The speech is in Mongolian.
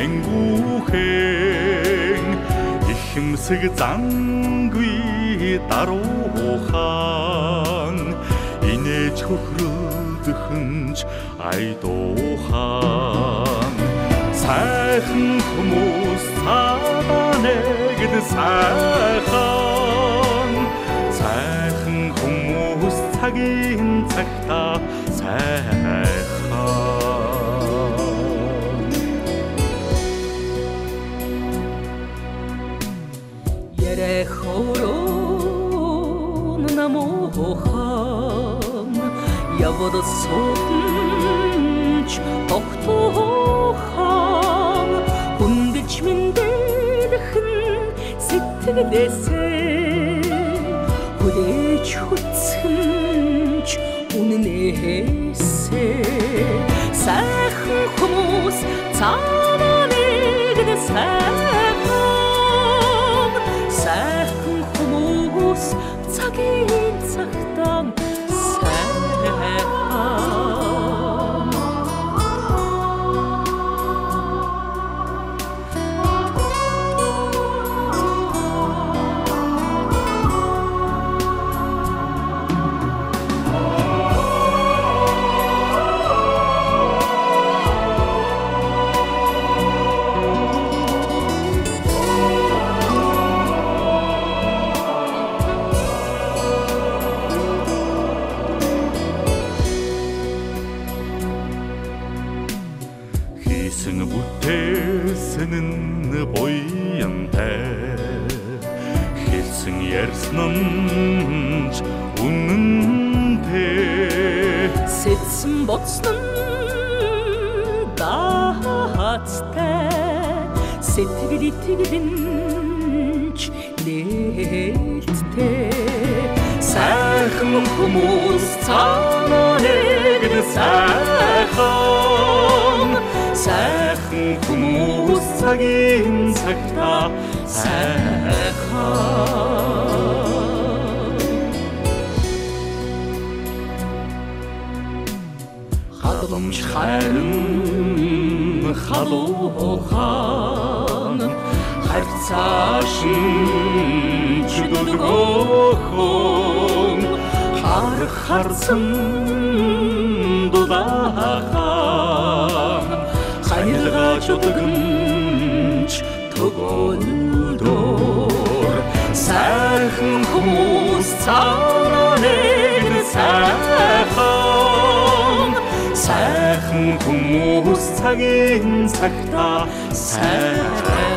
тэнгүүхэн ихэмсэг зангүй даруухан инээж хөхрөөдөхөнч айдуухан. Сайхан хүмүүс цаадаа нэгд сайхан сайхан хүмүүс цагийн цагта сайхан хорон намохан явад сотч тогтохан хүндэж мэндэлхэн сэтгэлээсээ. Хүлээж хүцхэнч үнэнээсээ. Сайхан хүмүүс цаанаа нэгд цагийн бүтээсэн нь буянтай хэлсэн ярьсан нь үнэнтэй. Сэтсэн боцсон даацтай сэтгэл итгэдэнч нээлттэй. Сайхан хүмүүс цаанаа нэгд сайхан сайхан хүмүүс цагийн цагта сайхан. Халамж харин халуухан харцаашин чүдөлгөөхөн хар харсан дулаахан хайлгаач удагч төгөөлдөр сайхан хүмүүс цаанаа нэг сайхан. Сайхан хүмүүс цагийн цагта сайхан